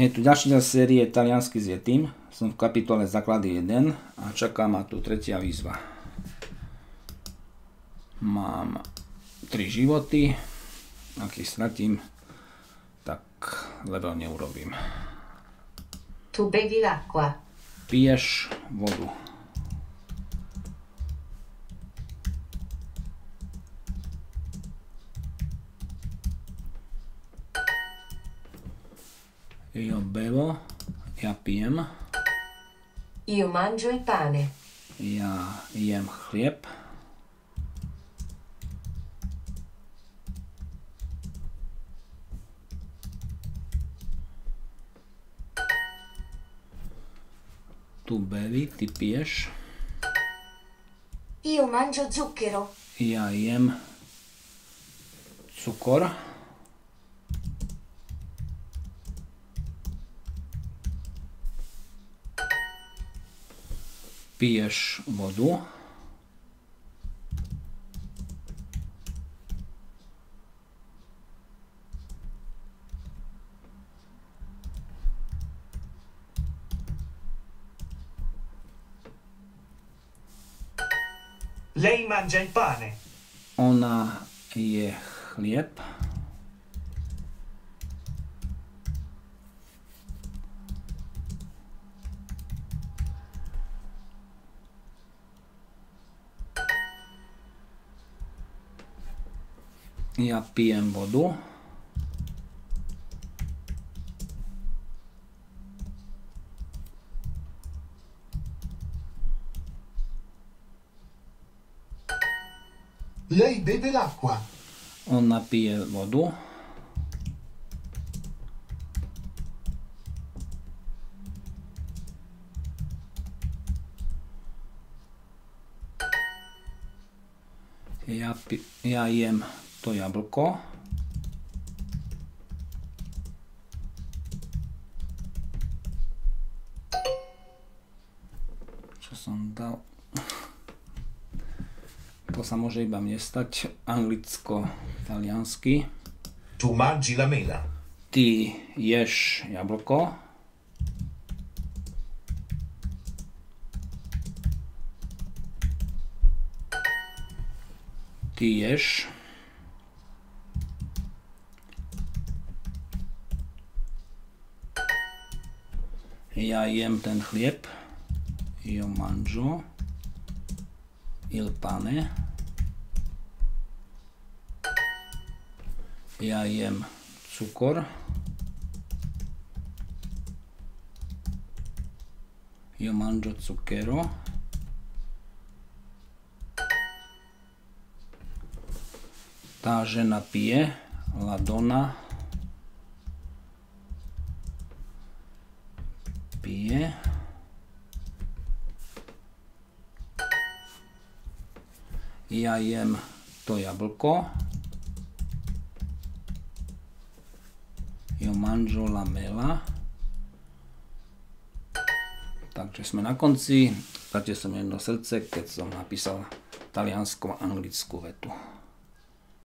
Je tu ďalší diel série Taliansky s Yetim. Som v kapitole Základy 1 a čaká ma tu tretia výzva. Mám 3 životy. Ak ich stratím, tak level neurobím. Tu bevi l'acqua. Piješ vodu. Io bevo, ja pijem, Io mangio il pane. ja jem chlieb, tu bevi, ty piješ, Io mangio zucchero. ja jem cukor, piješ vodu, Lei mangia il pane. ona je chlieb, ja pijem vodu, Lei beve l'acqua. ona pije vodu, ja, ja jem to jablko, čo som dal to sa môže iba mne stať anglicko-taliansky. Tu mangi la mela. Ty ješ jablko. Ty ješ. Ja jem ten chlieb. Io mangio il pane. Ja jem cukor. Io mangio zucchero. Tá žena pije. La donna pije. Ja jem to jablko. Io mangio la mela. Takže sme na konci. Dajte som jedno srdce, keď som napísal taliansko-anglickú vetu.